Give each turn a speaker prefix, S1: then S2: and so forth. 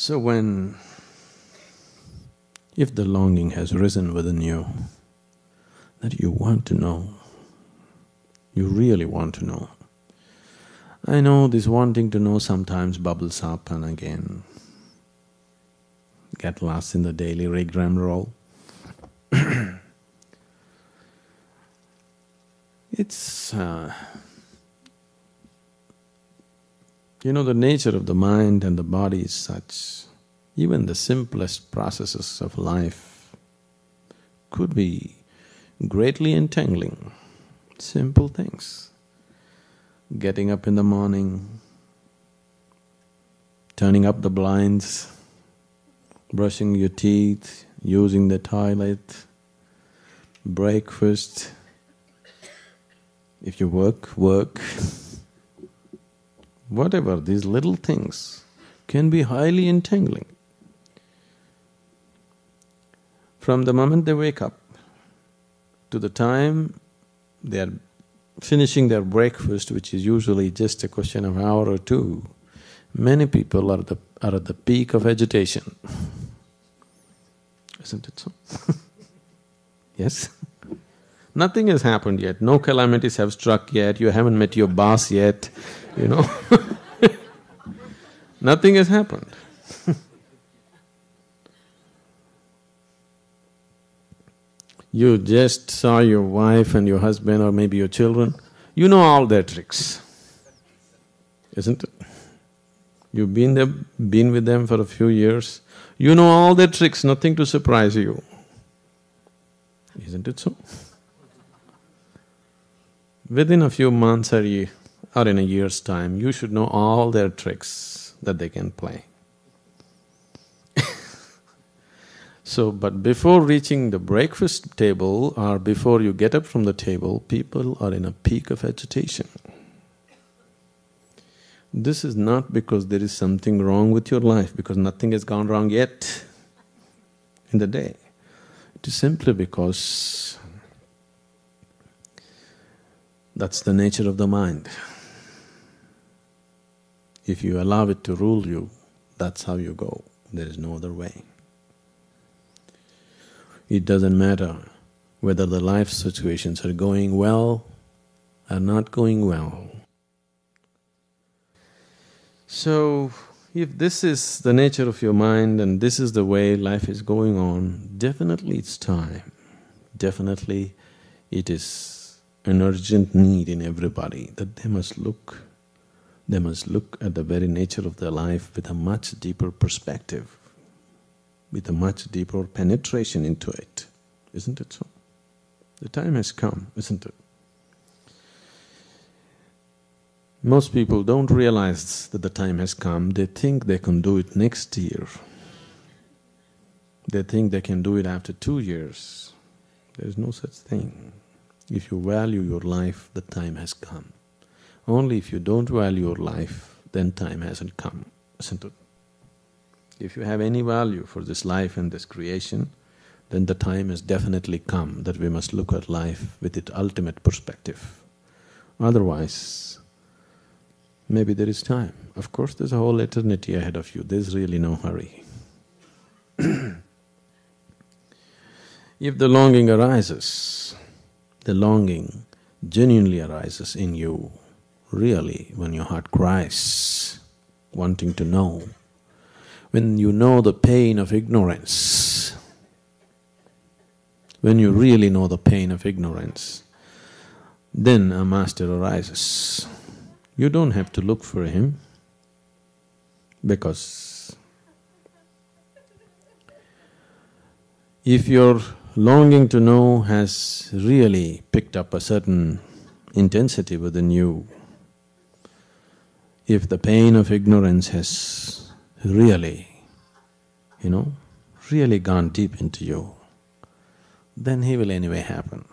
S1: So when… if the longing has risen within you, that you want to know, you really want to know. I know this wanting to know sometimes bubbles up and again get lost in the daily rigmarole. it's… Uh, you know, the nature of the mind and the body is such, even the simplest processes of life could be greatly entangling. Simple things. Getting up in the morning, turning up the blinds, brushing your teeth, using the toilet, breakfast. If you work, work. Whatever, these little things can be highly entangling. From the moment they wake up to the time they are finishing their breakfast, which is usually just a question of an hour or two, many people are, the, are at the peak of agitation. Isn't it so? yes? Nothing has happened yet, no calamities have struck yet, you haven't met your boss yet, you know Nothing has happened. you just saw your wife and your husband or maybe your children, you know all their tricks, isn't it? You've been there, been with them for a few years, you know all their tricks, nothing to surprise you. Isn't it so? Within a few months or, year, or in a year's time, you should know all their tricks that they can play. so, but before reaching the breakfast table or before you get up from the table, people are in a peak of agitation. This is not because there is something wrong with your life, because nothing has gone wrong yet in the day. It is simply because that's the nature of the mind. If you allow it to rule you, that's how you go, there is no other way. It doesn't matter whether the life situations are going well or not going well. So, if this is the nature of your mind and this is the way life is going on, definitely it's time. Definitely it is an urgent need in everybody that they must look they must look at the very nature of their life with a much deeper perspective, with a much deeper penetration into it. Isn't it so? The time has come, isn't it? Most people don't realize that the time has come, they think they can do it next year. They think they can do it after two years. There is no such thing. If you value your life, the time has come. Only if you don't value your life, then time hasn't come, isn't it? If you have any value for this life and this creation, then the time has definitely come that we must look at life with its ultimate perspective. Otherwise, maybe there is time. Of course, there's a whole eternity ahead of you, there's really no hurry. if the longing arises, the longing genuinely arises in you, really when your heart cries, wanting to know, when you know the pain of ignorance, when you really know the pain of ignorance, then a master arises. You don't have to look for him because if your longing to know has really picked up a certain intensity within you, if the pain of ignorance has really, you know, really gone deep into you, then he will anyway happen.